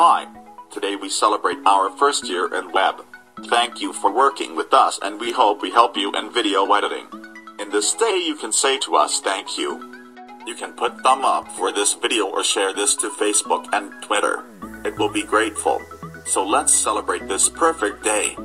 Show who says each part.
Speaker 1: Hi. Today we celebrate our first year in web. Thank you for working with us and we hope we help you in video editing. In this day you can say to us thank you. You can put thumb up for this video or share this to Facebook and Twitter. It will be grateful. So let's celebrate this perfect day.